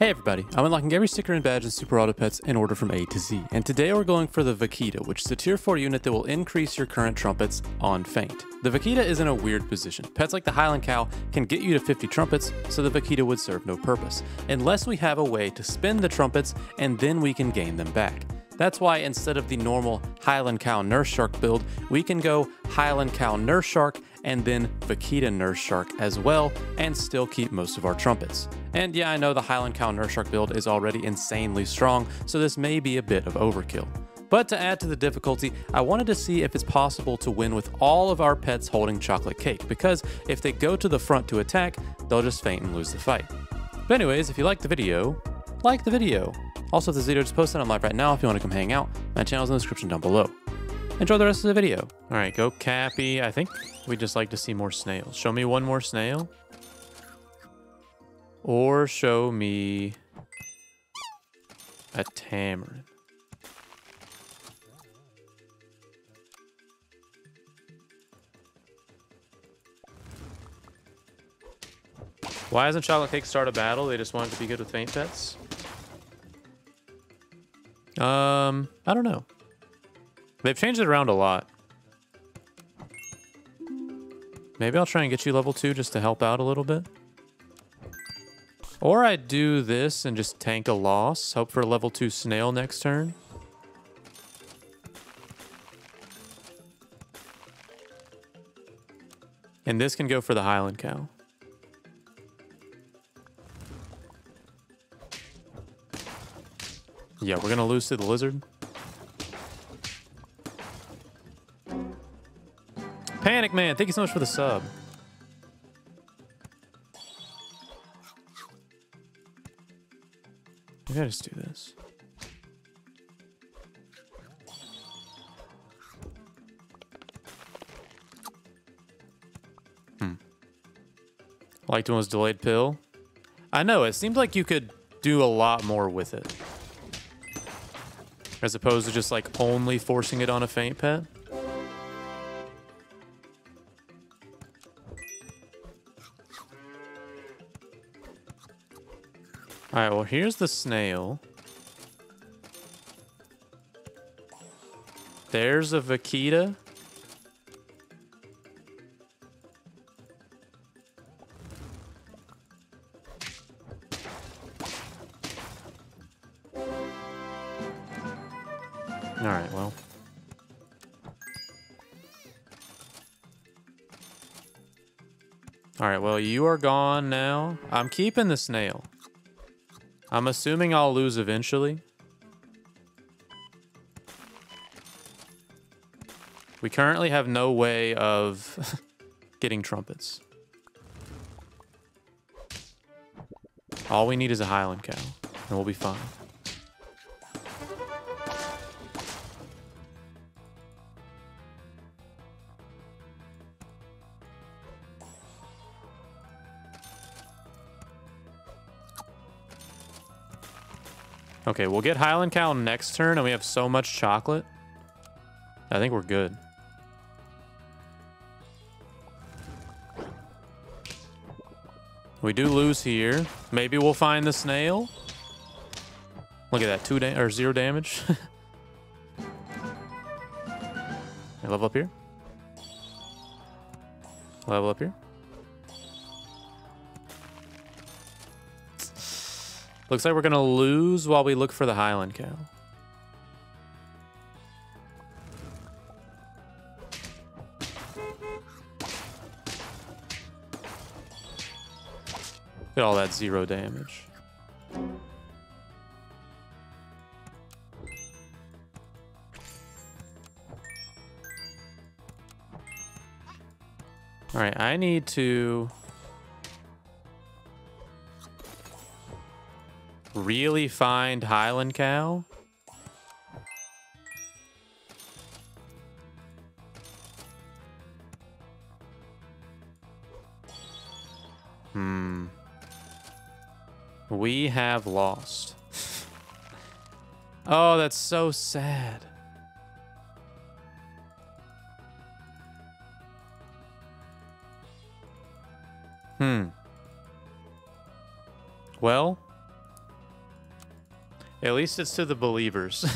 Hey everybody, I'm unlocking every sticker and badge in Super Auto Pets in order from A to Z, and today we're going for the Vaquita, which is a tier 4 unit that will increase your current trumpets on faint. The Vaquita is in a weird position. Pets like the Highland Cow can get you to 50 trumpets, so the Vaquita would serve no purpose, unless we have a way to spin the trumpets and then we can gain them back. That's why instead of the normal Highland Cow Nurse Shark build, we can go Highland Cow Nurse Shark and then Vaquita Nurse Shark as well, and still keep most of our trumpets. And yeah, I know the Highland Cow Nurse Shark build is already insanely strong, so this may be a bit of overkill. But to add to the difficulty, I wanted to see if it's possible to win with all of our pets holding chocolate cake, because if they go to the front to attack, they'll just faint and lose the fight. But anyways, if you liked the video, like the video. Also, this video just posted on live right now if you want to come hang out. My channel's in the description down below. Enjoy the rest of the video. All right, go Cappy. I think we'd just like to see more snails. Show me one more snail. Or show me a tamarin. Why hasn't Chocolate Cake start a battle? They just wanted to be good with faint pets? Um, I don't know. They've changed it around a lot. Maybe I'll try and get you level 2 just to help out a little bit. Or I do this and just tank a loss. Hope for a level 2 snail next turn. And this can go for the Highland Cow. Yeah, we're gonna lose to the lizard. Panic Man, thank you so much for the sub. I gotta just do this. Hmm. Liked it was delayed pill. I know, it seemed like you could do a lot more with it. As opposed to just like only forcing it on a faint pet. Alright, well here's the snail. There's a vaquita. Alright, well. Alright, well, you are gone now. I'm keeping the snail. I'm assuming I'll lose eventually. We currently have no way of getting trumpets. All we need is a Highland cow, and we'll be fine. Okay, we'll get Highland Cow next turn, and we have so much chocolate. I think we're good. We do lose here. Maybe we'll find the snail. Look at that, two or zero damage. level up here. Level up here. Looks like we're going to lose while we look for the Highland Cow. Look at all that zero damage. All right, I need to really find Highland Cow? Hmm. We have lost. oh, that's so sad. Hmm. Well, At least it's to the believers.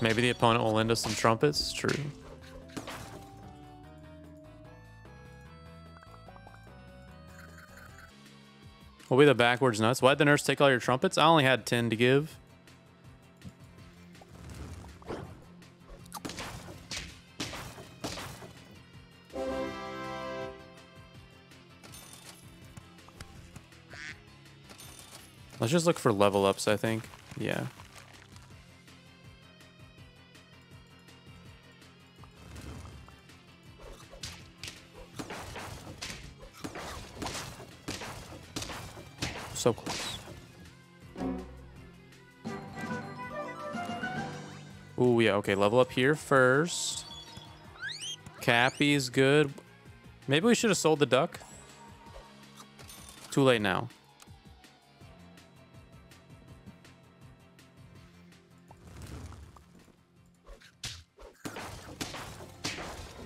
Maybe the opponent will lend us some trumpets. True. Will be the backwards nuts. Why'd the nurse take all your trumpets? I only had 10 to give. Let's just look for level ups, I think. Yeah. So close. Ooh, yeah, okay, level up here first. Cappy's good. Maybe we should have sold the duck. Too late now.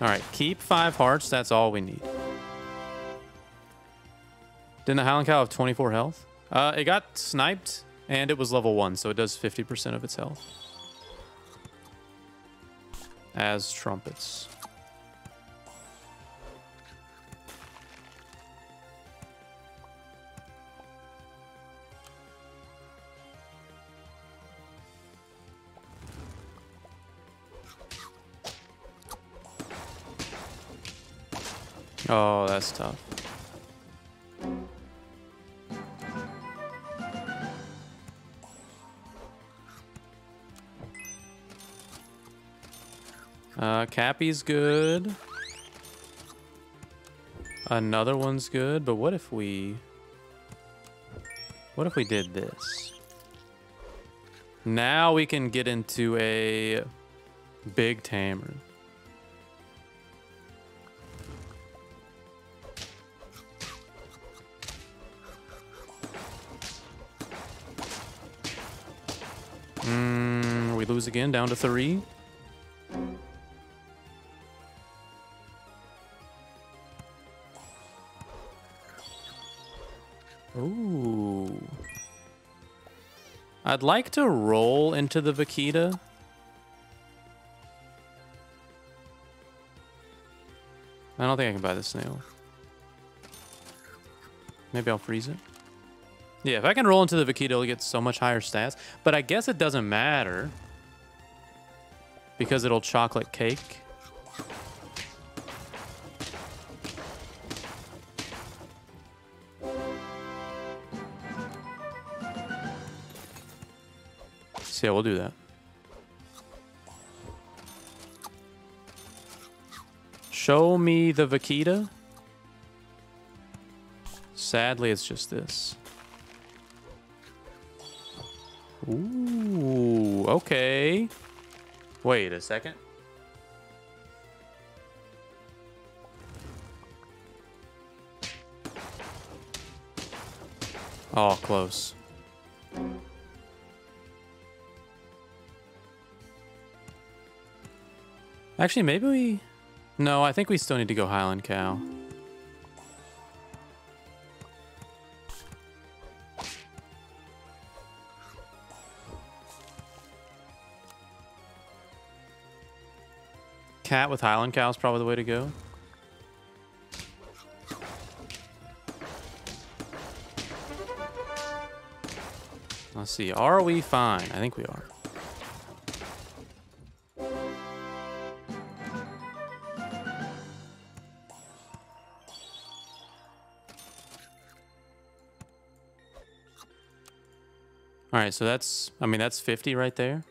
All right, keep five hearts. That's all we need. Didn't the Highland Cow have 24 health? Uh, it got sniped, and it was level 1, so it does 50% of its health. As trumpets. Oh, that's tough. Uh, Cappy's good. Another one's good, but what if we... What if we did this? Now we can get into a big Tamarin. Again, down to three. Ooh. I'd like to roll into the Vaquita. I don't think I can buy the snail. Maybe I'll freeze it. Yeah, if I can roll into the Vaquita, it'll get so much higher stats. But I guess it doesn't matter. Because it'll chocolate cake. So yeah, we'll do that. Show me the Vaquita. Sadly, it's just this. Ooh, okay. Wait a second. Oh, close. Actually, maybe we... No, I think we still need to go Highland Cow. Cat with Highland Cow is probably the way to go. Let's see. Are we fine? I think we are. All right, so that's, I mean, that's 50 right there.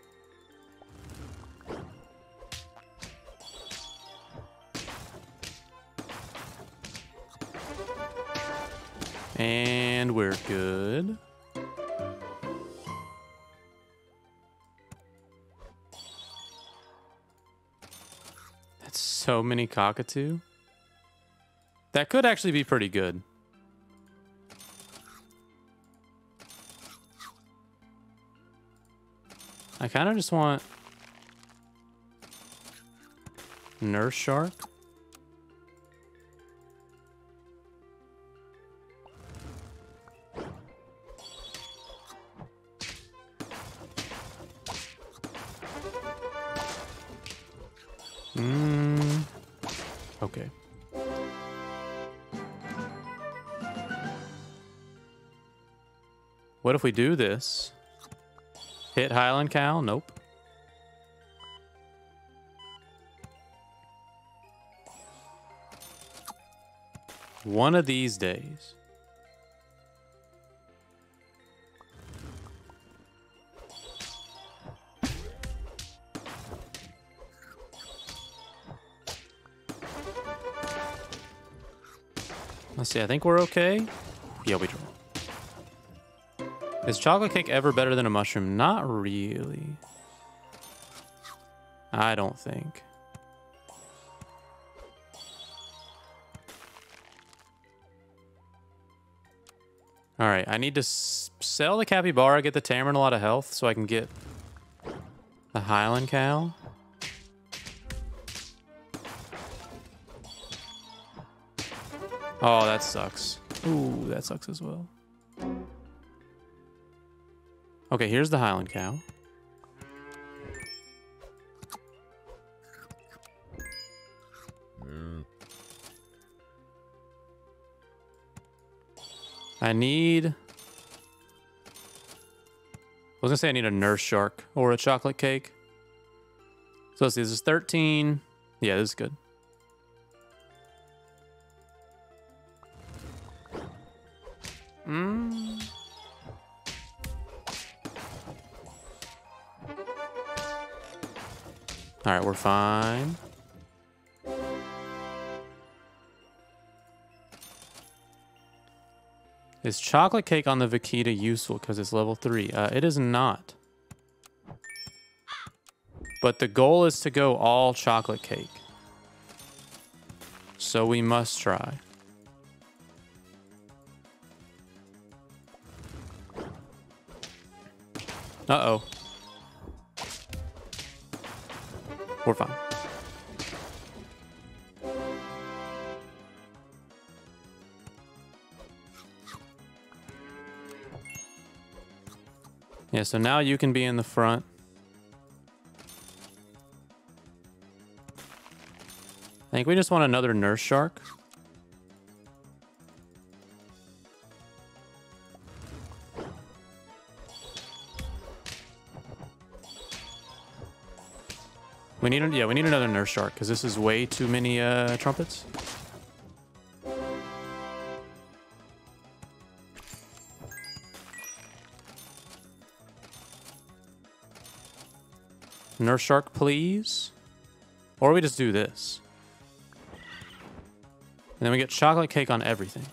And we're good. That's so many cockatoo. That could actually be pretty good. I kind of just want nurse shark. What if we do this? Hit Highland Cow? Nope. One of these days. Let's see, I think we're okay. Yeah, we draw. Is chocolate cake ever better than a mushroom? Not really. I don't think. All right, I need to sell the capybara, get the tamarin a lot of health so I can get the Highland cow. Oh, that sucks. Ooh, that sucks as well. Okay, here's the Highland cow. I need... I was gonna say I need a nurse shark or a chocolate cake. So let's see, this is 13. Yeah, this is good. Fine. Is chocolate cake on the Vaquita useful because it's level 3? Uh, it is not. But the goal is to go all chocolate cake. So we must try. Uh-oh. We're fine. Yeah, so now you can be in the front. I think we just want another nurse shark. We need, yeah, we need another nurse shark because this is way too many uh, trumpets. Nurse Shark, please. Or we just do this. And then we get chocolate cake on everything.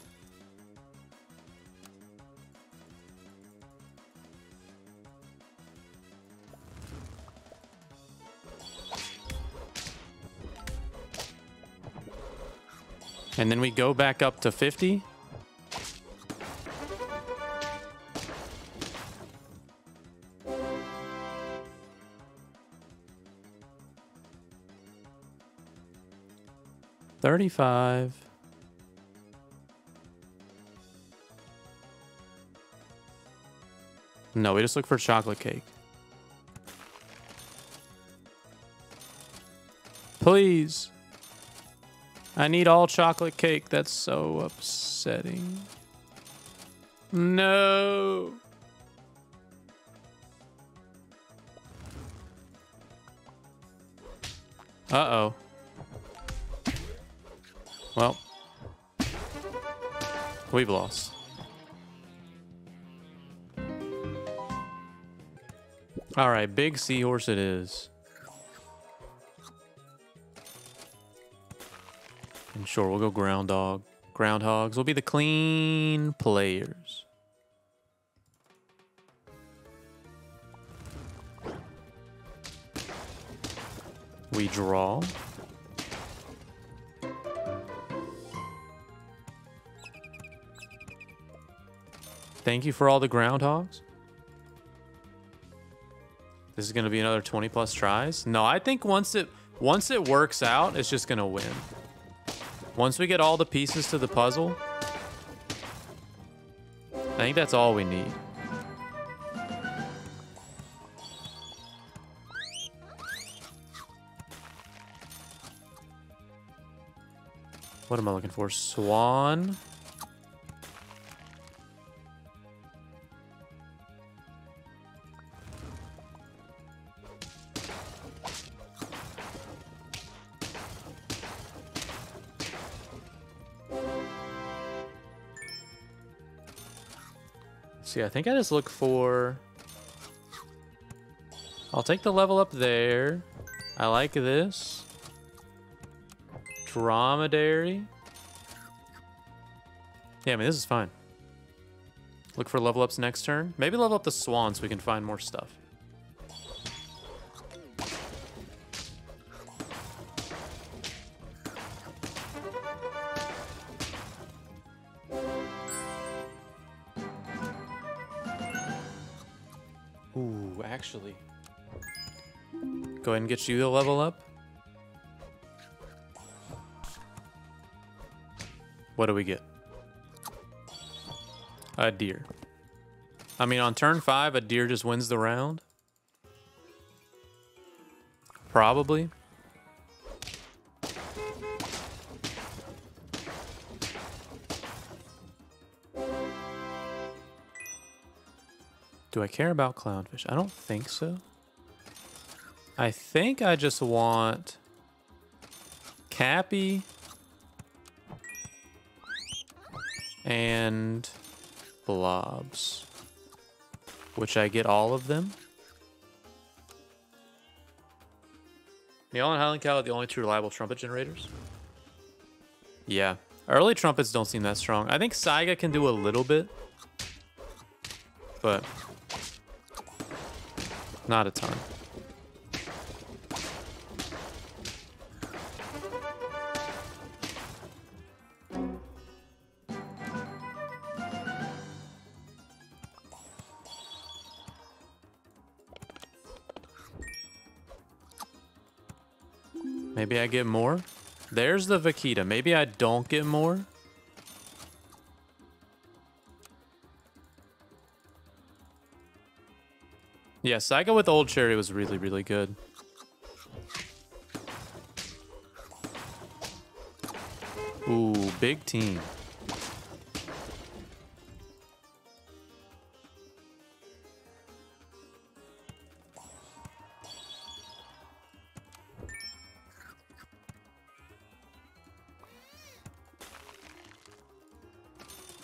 And then we go back up to 50. 35. No, we just look for chocolate cake. Please. I need all chocolate cake. That's so upsetting. No. Uh-oh. Well, we've lost. All right, big seahorse it is. Sure, we'll go groundhog. Groundhogs will be the clean players. We draw. Thank you for all the groundhogs. This is going to be another 20 plus tries. No, I think once it once it works out, it's just going to win. Once we get all the pieces to the puzzle, I think that's all we need. What am I looking for? Swan. See, I think I just look for... I'll take the level up there. I like this. Dromedary. Yeah, I mean, this is fine. Look for level ups next turn. Maybe level up the swan so we can find more stuff. Go ahead and get you the level up. What do we get? A deer. I mean, on turn five, a deer just wins the round. Probably. Do I care about clownfish? I don't think so. I think I just want Cappy and blobs, which I get all of them. Neil and Highland Cow are the only two reliable trumpet generators. Yeah. Early trumpets don't seem that strong. I think Saiga can do a little bit. But not a ton. Maybe I get more. There's the Vaquita. Maybe I don't get more. Yeah, Saiga with Old Cherry was really, really good. Ooh, big team.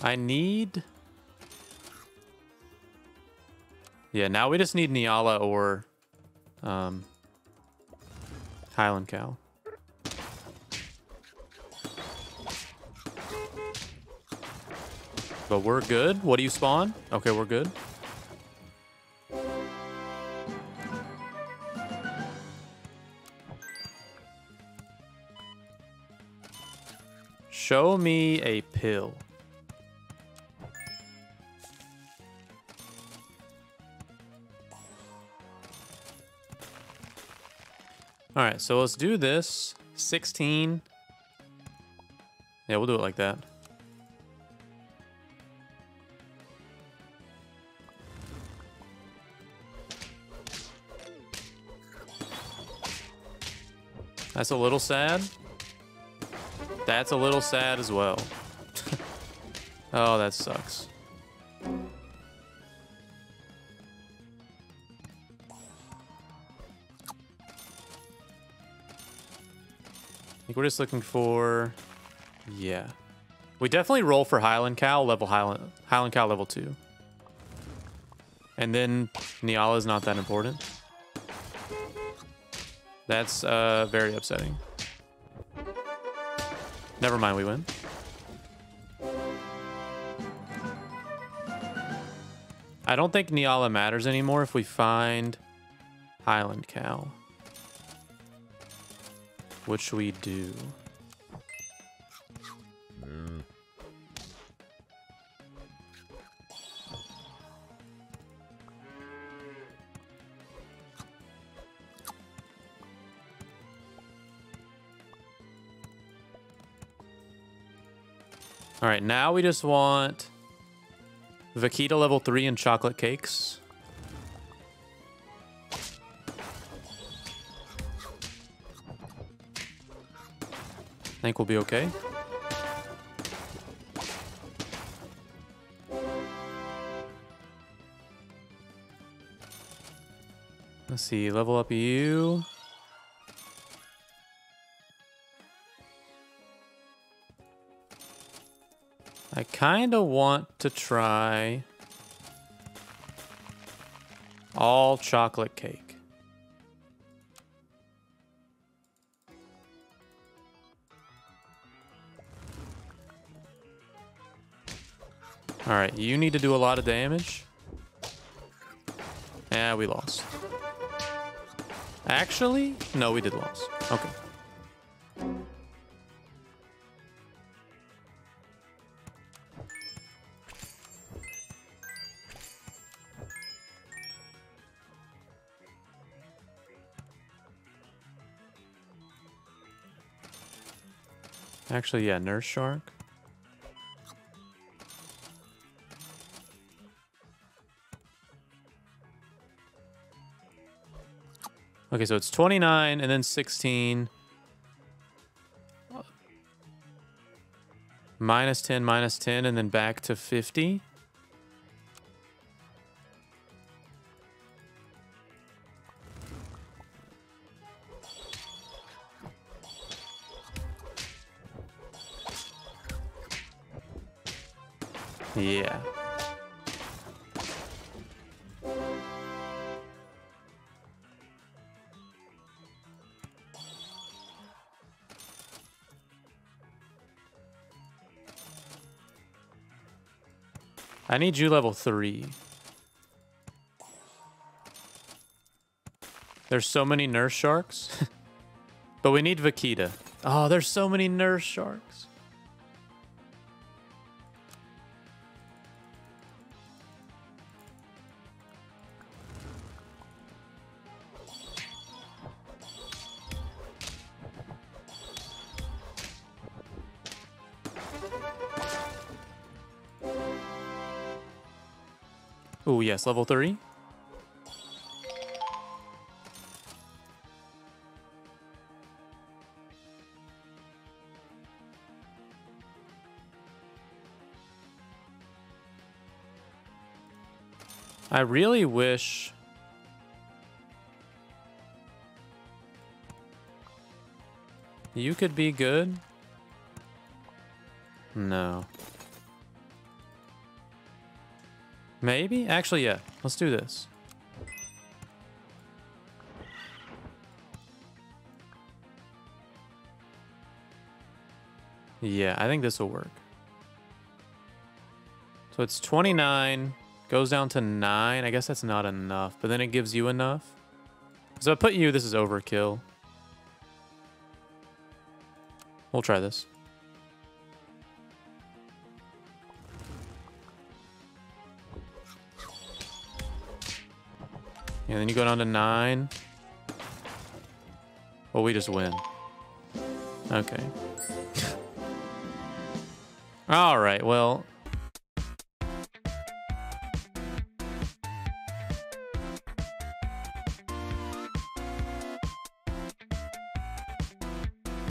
I need... Yeah, now we just need Nyala or um, Highland Cow. But we're good. What do you spawn? Okay, we're good. Show me a pill. All right, so let's do this. 16. Yeah, we'll do it like that. That's a little sad. That's a little sad as well. oh, that sucks. Think we're just looking for... Yeah. We definitely roll for Highland Cow, level Highland, Highland Cow level 2. And then Nyala is not that important. That's uh, very upsetting. Never mind, we win. I don't think Nyala matters anymore if we find Highland Cow. What should we do? All right, now we just want Vaquita level 3 and chocolate cakes. Think we'll be okay? Let's see, level up you. I kind of want to try all chocolate cake. All right, you need to do a lot of damage. Yeah, we lost. Actually, no, we did lose. Okay. Actually, yeah, Nurse Shark. Okay, so it's 29 and then 16. Minus 10, minus 10, and then back to 50. Yeah. I need you level three. There's so many nurse sharks. but we need Vaquita. Oh, there's so many nurse sharks. Oh, yes, level 3. I really wish... You could be good? No. Maybe? Actually, yeah. Let's do this. Yeah, I think this will work. So it's 29, goes down to 9. I guess that's not enough, but then it gives you enough. So I put you, this is overkill. We'll try this. And then you go down to nine. Well, we just win. Okay. All right, well,